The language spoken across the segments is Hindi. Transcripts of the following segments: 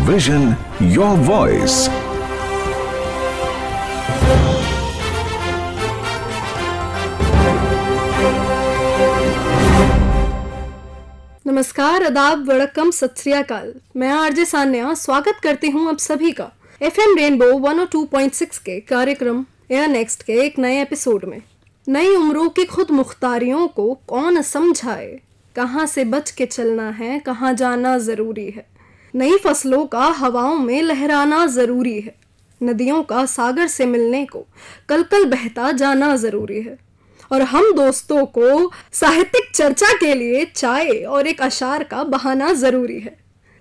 विजन योर वॉइस नमस्कार अदाब वड़कम सत मैं आरजे सान्या, स्वागत करती हूँ आप सभी का एफ़ एम रेनबो 102.6 के कार्यक्रम एयर नेक्स्ट के एक नए एपिसोड में। नई उम्रों की खुद मुख्तारियों को कौन समझाए? कहाँ से बच के चलना है, कहाँ जाना ज़रूरी है? नई फ़सलों का हवाओं में लहराना ज़रूरी है। नदियों का सागर से मिलने को कल कल बहता जाना ज़रूरी है। और हम दोस्तों को साहित्यिक चर्चा के लिए चाय और एक अशार का बहाना ज़रूरी है।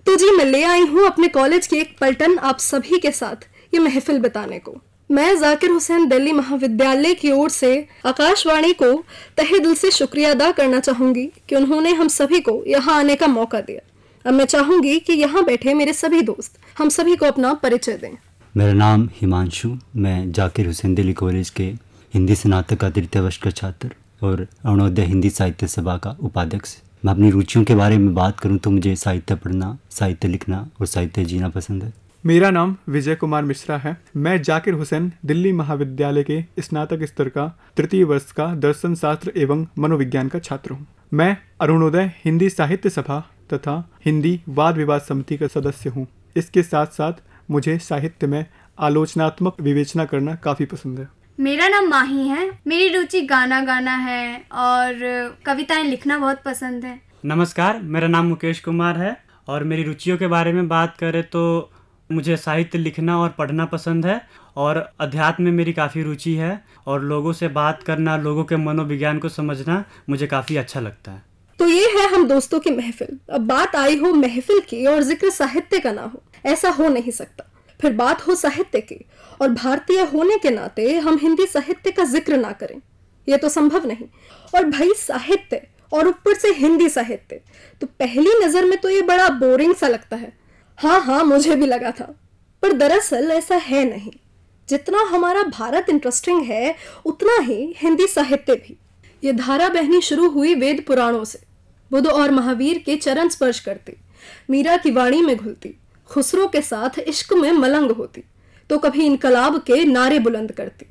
तो जी, मैं ले आई हूँ अपने कॉलेज की एक पलटन आप सभी के साथ ये महफिल बताने को। मैं जाकिर हुसैन, दिल्ली महाविद्यालय की ओर से आकाशवाणी को तहे दिल से शुक्रिया अदा करना चाहूँगी कि उन्होंने हम सभी को यहाँ आने का मौका दिया। अब मैं चाहूँगी कि यहाँ बैठे मेरे सभी दोस्त हम सभी को अपना परिचय दें। मेरा नाम हिमांशु मैं जाकिर हुसैन दिल्ली कॉलेज के हिंदी स्नातक का तृतीय वर्ष का छात्र और अरुणोदय हिंदी साहित्य सभा का उपाध्यक्ष। मैं अपनी रुचियों के बारे में बात करूँ तो मुझे साहित्य पढ़ना साहित्य लिखना और साहित्य जीना पसंद है। मेरा नाम विजय कुमार मिश्रा है। मैं जाकिर हुसैन दिल्ली महाविद्यालय के स्नातक स्तर का तृतीय वर्ष का दर्शन शास्त्र एवं मनोविज्ञान का छात्र हूँ। मैं अरुणोदय हिंदी साहित्य सभा तथा हिंदी वाद विवाद समिति का सदस्य हूँ। इसके साथ साथ मुझे साहित्य में आलोचनात्मक विवेचना करना काफ़ी पसंद है। मेरा नाम माही है। मेरी रुचि गाना गाना है और कविताएँ लिखना बहुत पसंद है। नमस्कार मेरा नाम मुकेश कुमार है और मेरी रुचियों के बारे में बात करें तो मुझे साहित्य लिखना और पढ़ना पसंद है और अध्यात्म में मेरी काफ़ी रुचि है और लोगों से बात करना लोगों के मनोविज्ञान को समझना मुझे काफ़ी अच्छा लगता है। तो ये है हम दोस्तों की महफिल। अब बात आई हो महफिल की और ज़िक्र साहित्य का ना हो, ऐसा हो नहीं सकता। फिर बात हो साहित्य की और भारतीय होने के नाते हम हिंदी साहित्य का ज़िक्र ना करें। यह तो संभव नहीं। और भाई साहित्य और ऊपर से हिंदी साहित्य तो पहली नज़र में तो ये बड़ा बोरिंग सा लगता है। हाँ हाँ मुझे भी लगा था। पर दरअसल ऐसा है नहीं। जितना हमारा भारत इंटरेस्टिंग है, उतना ही हिंदी साहित्य भी। ये धारा बहनी शुरू हुई वेद पुराणों से। बुद्ध और महावीर के चरण स्पर्श करती, मीरा की वाणी में घुलती, खुसरो के साथ इश्क में मलंग होती तो कभी इनकलाब के नारे बुलंद करती,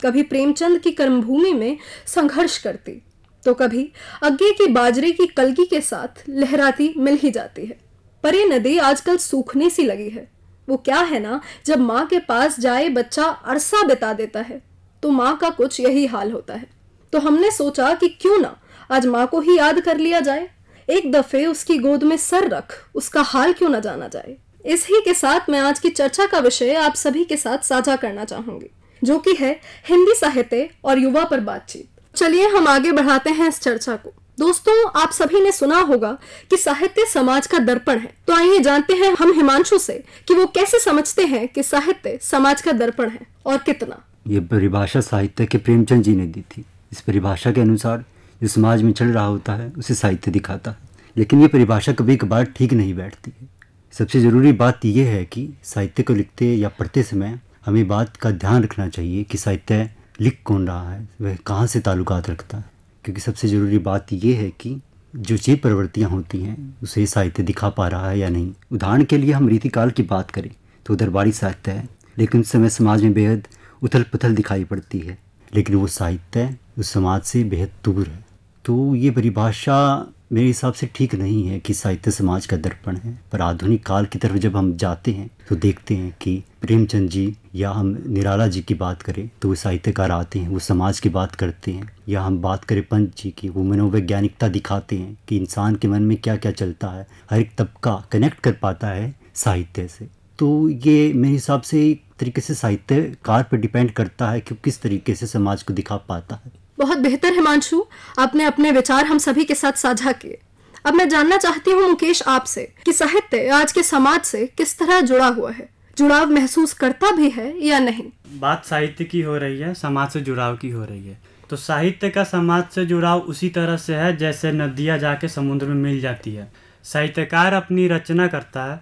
कभी प्रेमचंद की कर्मभूमि में संघर्ष करती तो कभी अग्गे की बाजरे की कलगी के साथ लहराती मिल ही जाती है। पर ये नदी आजकल सूखने सी लगी है। वो क्या है ना, जब माँ के पास जाए बच्चा अरसा बिता देता है तो माँ का कुछ यही हाल होता है। तो हमने सोचा कि क्यों ना आज माँ को ही याद कर लिया जाए। एक दफे उसकी गोद में सर रख, उसका हाल क्यों ना जाना जाए? इसी के साथ मैं आज की चर्चा का विषय आप सभी के साथ साझा करना चाहूँगी, जो कि है हिंदी साहित्य और युवा पर बातचीत। चलिए हम आगे बढ़ाते हैं इस चर्चा को। दोस्तों, आप सभी ने सुना होगा कि साहित्य समाज का दर्पण है। तो आइए जानते हैं हम हिमांशु से कि वो कैसे समझते हैं कि साहित्य समाज का दर्पण है और कितना। ये परिभाषा साहित्य के प्रेमचंद जी ने दी थी। इस परिभाषा के अनुसार जो समाज में चल रहा होता है, उसे साहित्य दिखाता है। लेकिन ये परिभाषा कभी कभार ठीक नहीं बैठती है। सबसे ज़रूरी बात यह है कि साहित्य को लिखते या पढ़ते समय हमें बात का ध्यान रखना चाहिए कि साहित्य लिख कौन रहा है, वह कहाँ से ताल्लुकात रखता है। क्योंकि सबसे ज़रूरी बात यह है कि जो चीज़ प्रवृत्तियाँ होती हैं, उसे साहित्य दिखा पा रहा है या नहीं। उदाहरण के लिए हम रीतिकाल की बात करें तो दरबारी साहित्य है, लेकिन उस समय समाज में बेहद उथल पुथल दिखाई पड़ती है। लेकिन वो साहित्य उस समाज से बेहद दूर है। तो ये परिभाषा मेरे हिसाब से ठीक नहीं है कि साहित्य समाज का दर्पण है। पर आधुनिक काल की तरफ़ जब हम जाते हैं तो देखते हैं कि प्रेमचंद जी या हम निराला जी की बात करें तो वो साहित्यकार आते हैं, वो समाज की बात करते हैं। या हम बात करें पंच जी की, वो मनोवैज्ञानिकता दिखाते हैं कि इंसान के मन में क्या क्या चलता है, हर एक तबका कनेक्ट कर पाता है साहित्य से। तो ये मेरे हिसाब से एक तरीके से साहित्यकार पर डिपेंड करता है कि किस तरीके से समाज को दिखा पाता है। बहुत बेहतर हिमांशु आपने अपने विचार हम सभी के साथ साझा किए। अब मैं जानना चाहती हूँ मुकेश आपसे कि साहित्य आज के समाज से किस तरह जुड़ा हुआ है। जुड़ाव महसूस करता भी है या नहीं? बात साहित्य की हो रही है, समाज से जुड़ाव की हो रही है। तो साहित्य का समाज से जुड़ाव उसी तरह से है जैसे नदियाँ जाके समुद्र में मिल जाती है। साहित्यकार अपनी रचना करता है,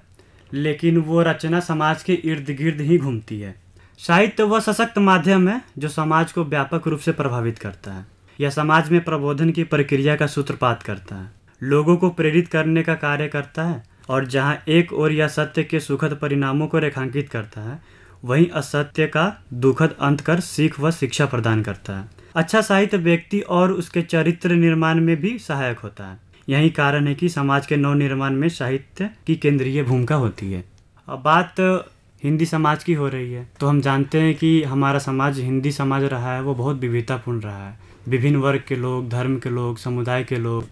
लेकिन वो रचना समाज के इर्द गिर्द ही घूमती है। साहित्य वह सशक्त माध्यम है जो समाज को व्यापक रूप से प्रभावित करता है। यह समाज में प्रबोधन की प्रक्रिया का सूत्रपात करता है। लोगों को प्रेरित करने का कार्य करता है और जहाँ एक ओर यह सत्य के सुखद परिणामों को रेखांकित करता है, वहीं असत्य का दुखद अंत कर सीख व शिक्षा प्रदान करता है। अच्छा साहित्य व्यक्ति और उसके चरित्र निर्माण में भी सहायक होता है। यही कारण है कि समाज के नव निर्माण में साहित्य की केंद्रीय भूमिका होती है। अब बात हिंदी समाज की हो रही है। तो हम जानते हैं कि हमारा समाज, हिंदी समाज रहा है, वो बहुत विविधतापूर्ण रहा है। विभिन्न वर्ग के लोग, धर्म के लोग, समुदाय के लोग।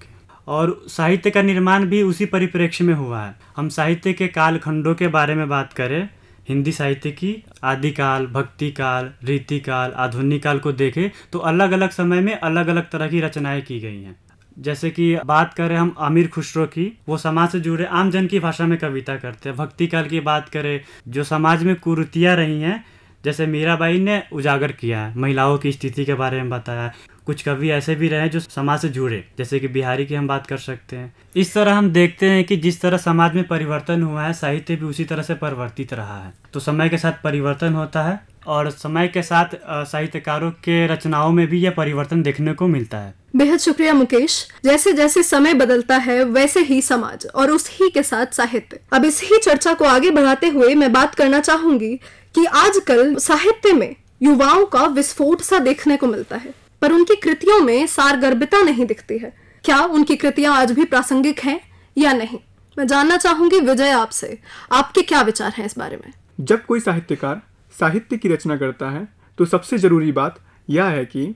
और साहित्य का निर्माण भी उसी परिप्रेक्ष्य में हुआ है। हम साहित्य के कालखंडों के बारे में बात करें, हिंदी साहित्य की आदिकाल भक्ति काल रीति काल आधुनिक काल को देखें तो अलग अलग समय में अलग अलग तरह की रचनाएँ की गई हैं। जैसे कि बात करें हम आमिर खुसरो की, वो समाज से जुड़े आम जन की भाषा में कविता करते हैं। भक्ति काल की बात करें, जो समाज में कुरुतियाँ रही हैं, जैसे मीराबाई ने उजागर किया है, महिलाओं की स्थिति के बारे में बताया कुछ कवि ऐसे भी रहे जो समाज से जुड़े, जैसे कि बिहारी की हम बात कर सकते हैं। इस तरह हम देखते हैं कि जिस तरह समाज में परिवर्तन हुआ है, साहित्य भी उसी तरह से परिवर्तित रहा है। तो समय के साथ परिवर्तन होता है, और समय के साथ साहित्यकारों के रचनाओं में भी यह परिवर्तन देखने को मिलता है। बेहद शुक्रिया मुकेश। जैसे जैसे समय बदलता है, वैसे ही समाज और उस ही के साथ साहित्य। अब इस ही चर्चा को आगे बढ़ाते हुए मैं बात करना चाहूँगी कि आजकल साहित्य में युवाओं का विस्फोट सा देखने को मिलता है, पर उनकी कृतियों में सारगर्भिता नहीं दिखती है। क्या उनकी कृतियाँ आज भी प्रासंगिक हैं या नहीं? मैं जानना चाहूँगी विजय आपसे। आपके क्या विचार हैं इस बारे में? जब कोई साहित्यकार साहित्य की रचना करता है तो सबसे ज़रूरी बात यह है कि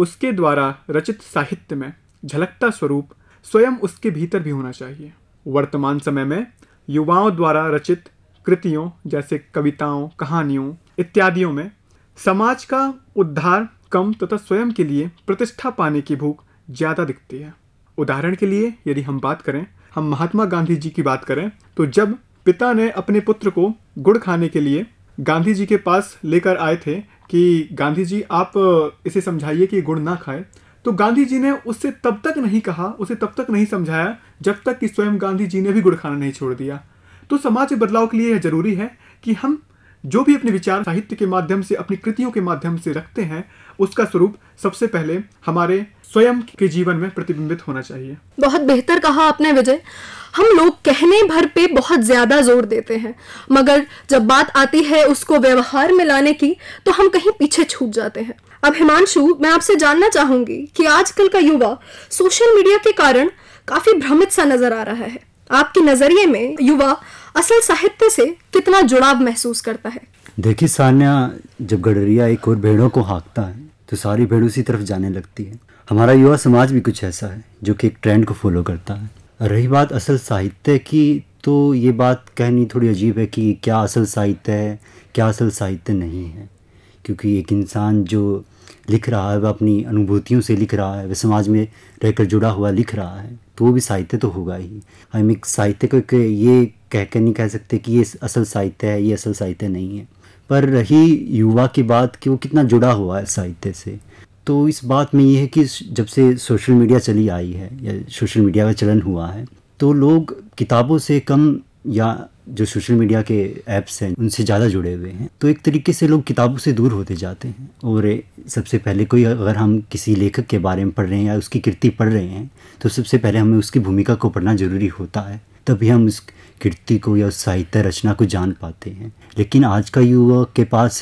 उसके द्वारा रचित साहित्य में झलकता स्वरूप स्वयं उसके भीतर भी होना चाहिए। वर्तमान समय में युवाओं द्वारा रचित कृतियों जैसे कविताओं, कहानियों इत्यादियों में समाज का उद्धार कम तथा स्वयं के लिए प्रतिष्ठा पाने की भूख ज़्यादा दिखती है। उदाहरण के लिए यदि हम बात करें, हम महात्मा गांधी जी की बात करें तो जब पिता ने अपने पुत्र को गुड़ खाने के लिए गांधी जी के पास लेकर आए थे कि गांधी जी आप इसे समझाइए कि गुड़ ना खाए। तो गांधी जी ने उससे तब तक नहीं कहा, उसे तब तक नहीं समझाया जब तक कि स्वयं गांधी जी ने भी गुड़ खाना नहीं छोड़ दिया। तो समाज बदलाव के लिए यह ज़रूरी है कि हम जो भी अपने विचार साहित्य के माध्यम से, अपनी कृतियों के माध्यम से रखते हैं, उसका स्वरूप सबसे पहले हमारे स्वयं के जीवन में प्रतिबिंबित होना चाहिए। बहुत बेहतर कहा आपने विजय। हम लोग कहने भर पे बहुत ज़्यादा ज़ोर देते हैं, मगर जब बात आती है उसको व्यवहार में लाने की तो हम कहीं पीछे छूट जाते हैं। अब हिमांशु, मैं आपसे जानना चाहूँगी कि आजकल का युवा सोशल मीडिया के कारण काफ़ी भ्रमित सा नज़र आ रहा है। आपके नज़रिए में युवा असल साहित्य से कितना जुड़ाव महसूस करता है? देखिए, सान्या, जब गडरिया एक और भेड़ों को हाँकता है तो सारी भेड़ उसी तरफ़ जाने लगती है। हमारा युवा समाज भी कुछ ऐसा है, जो कि एक ट्रेंड को फॉलो करता है। रही बात असल साहित्य की तो ये बात कहनी थोड़ी अजीब है कि क्या असल साहित्य है, क्या असल साहित्य नहीं है। क्योंकि एक इंसान जो लिख रहा है, वह अपनी अनुभूतियों से लिख रहा है, वह समाज में रहकर जुड़ा हुआ लिख रहा है तो वो भी साहित्य तो होगा ही। हम एक साहित्य को ये कह कर नहीं कह सकते कि ये असल साहित्य है, ये असल साहित्य नहीं है। पर रही युवा की बात कि वो कितना जुड़ा हुआ है साहित्य से तो इस बात में ये है कि जब से सोशल मीडिया चली आई है, या सोशल मीडिया का चलन हुआ है तो लोग किताबों से कम या जो सोशल मीडिया के ऐप्स हैं, उनसे ज़्यादा जुड़े हुए हैं। तो एक तरीके से लोग किताबों से दूर होते जाते हैं और सबसे पहले कोई अगर हम किसी लेखक के बारे में पढ़ रहे हैं या उसकी कृति पढ़ रहे हैं तो सबसे पहले हमें उसकी भूमिका को पढ़ना ज़रूरी होता है। तभी हम उस कृति को या उस साहित्य रचना को जान पाते हैं। लेकिन आज का युवा के पास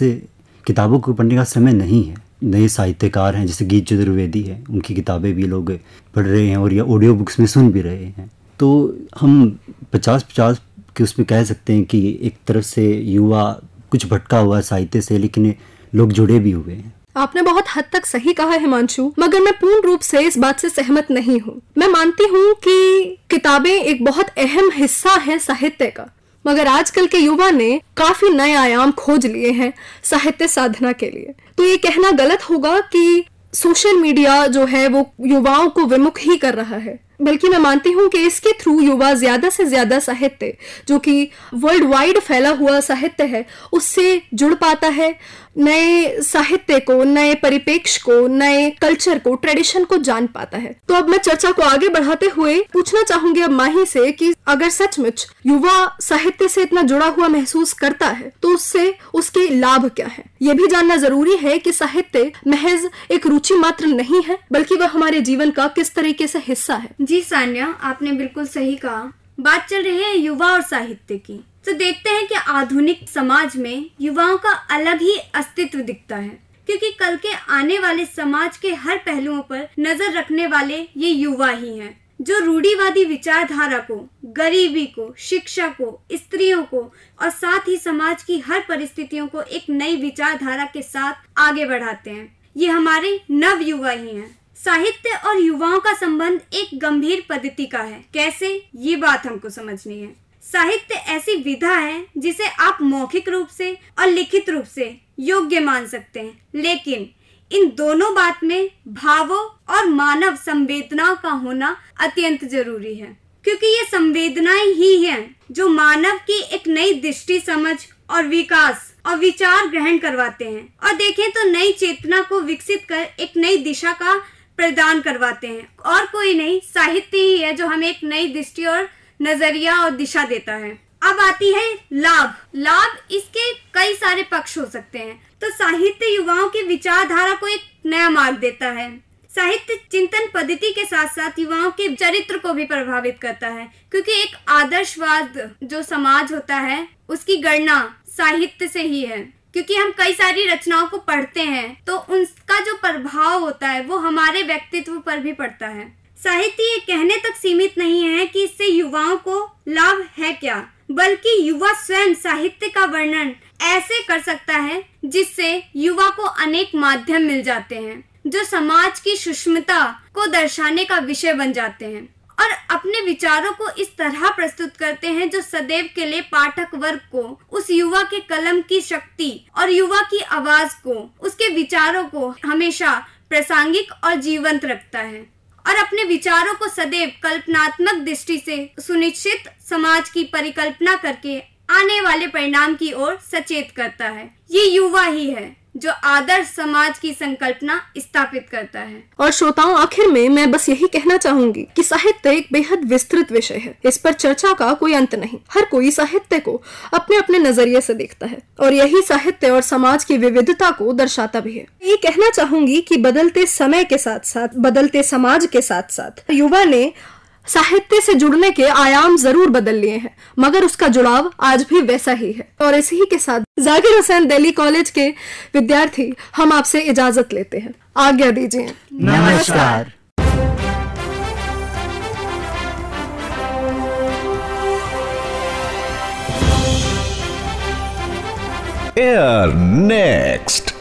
किताबों को पढ़ने का समय नहीं है। नए साहित्यकार हैं, जैसे गीत चतुर्वेदी है, उनकी किताबें भी लोग पढ़ रहे हैं और या ऑडियो बुक्स में सुन भी रहे हैं। तो हम पचास पचास के उसमें कह सकते हैं कि एक तरफ़ से युवा कुछ भटका हुआ साहित्य से, लेकिन लोग जुड़े भी हुए हैं। आपने बहुत हद तक सही कहा है हिमांशु, मगर मैं पूर्ण रूप से इस बात से सहमत नहीं हूँ। मैं मानती हूँ कि किताबें एक बहुत अहम हिस्सा है साहित्य का, मगर आजकल के युवा ने काफ़ी नए आयाम खोज लिए हैं साहित्य साधना के लिए। तो ये कहना गलत होगा कि सोशल मीडिया जो है वो युवाओं को विमुख ही कर रहा है। बल्कि मैं मानती हूँ कि इसके थ्रू युवा ज़्यादा से ज़्यादा साहित्य, जो कि वर्ल्ड वाइड फैला हुआ साहित्य है, उससे जुड़ पाता है। नए साहित्य को, नए परिपेक्ष को, नए कल्चर को ट्रेडिशन को जान पाता है। तो अब मैं चर्चा को आगे बढ़ाते हुए पूछना चाहूँगी अब माही से कि अगर सचमुच युवा साहित्य से इतना जुड़ा हुआ महसूस करता है तो उससे उसके लाभ क्या है? ये भी जानना ज़रूरी है कि साहित्य महज एक रुचि मात्र नहीं है, बल्कि वह हमारे जीवन का किस तरीके से हिस्सा है। जी सान्या, आपने बिल्कुल सही कहा। बात चल रही है युवा और साहित्य की। तो देखते हैं कि आधुनिक समाज में युवाओं का अलग ही अस्तित्व दिखता है। क्योंकि कल के आने वाले समाज के हर पहलुओं पर नज़र रखने वाले ये युवा ही हैं, जो रूढ़ीवादी विचारधारा को, गरीबी को, शिक्षा को, स्त्रियों को और साथ ही समाज की हर परिस्थितियों को एक नई विचारधारा के साथ आगे बढ़ाते हैं। ये हमारे नव युवा ही हैं। साहित्य और युवाओं का संबंध एक गंभीर पद्धति का है। कैसे? ये बात हमको समझनी है। साहित्य ऐसी विधा है जिसे आप मौखिक रूप से और लिखित रूप से योग्य मान सकते हैं। लेकिन इन दोनों बात में भावों और मानव संवेदनाओं का होना अत्यंत ज़रूरी है। क्योंकि ये संवेदनाएँ ही हैं जो मानव की एक नई दृष्टि समझ और विकास और विचार ग्रहण करवाते हैं। और देखें तो नई चेतना को विकसित कर एक नई दिशा का प्रदान करवाते हैं। और कोई नहीं, साहित्य ही है जो हमें एक नई दृष्टि और नज़रिया और दिशा देता है। अब आती है लाभ। लाभ इसके कई सारे पक्ष हो सकते हैं। तो साहित्य युवाओं की विचारधारा को एक नया मार्ग देता है। साहित्य चिंतन पद्धति के साथ साथ युवाओं के चरित्र को भी प्रभावित करता है। क्योंकि एक आदर्शवाद जो समाज होता है, उसकी गणना साहित्य से ही है। क्योंकि हम कई सारी रचनाओं को पढ़ते हैं तो उनका जो प्रभाव होता है, वो हमारे व्यक्तित्व पर भी पड़ता है। साहित्य ये कहने तक सीमित नहीं है कि इससे युवाओं को लाभ है क्या, बल्कि युवा स्वयं साहित्य का वर्णन ऐसे कर सकता है, जिससे युवा को अनेक माध्यम मिल जाते हैं, जो समाज की सुष्मता को दर्शाने का विषय बन जाते हैं। और अपने विचारों को इस तरह प्रस्तुत करते हैं जो सदैव के लिए पाठक वर्ग को, उस युवा के कलम की शक्ति और युवा की आवाज़ को, उसके विचारों को हमेशा प्रासंगिक और जीवंत रखता है। और अपने विचारों को सदैव कल्पनात्मक दृष्टि से सुनिश्चित समाज की परिकल्पना करके आने वाले परिणाम की ओर सचेत करता है। ये युवा ही है। जो आदर्श समाज की संकल्पना स्थापित करता है। और श्रोताओं, आखिर में मैं बस यही कहना चाहूँगी कि साहित्य एक बेहद विस्तृत विषय है। इस पर चर्चा का कोई अंत नहीं। हर कोई साहित्य को अपने अपने नज़रिए से देखता है और यही साहित्य और समाज की विविधता को दर्शाता भी है। ये कहना चाहूँगी कि बदलते समय के साथ साथ बदलते समाज के साथ साथ युवा ने साहित्य से जुड़ने के आयाम ज़रूर बदल लिए हैं मगर उसका जुड़ाव आज भी वैसा ही है। और इसी के साथ जाकिर हुसैन दिल्ली कॉलेज के विद्यार्थी हम आपसे इजाज़त लेते हैं। आज्ञा दीजिए। नमस्कार। Air next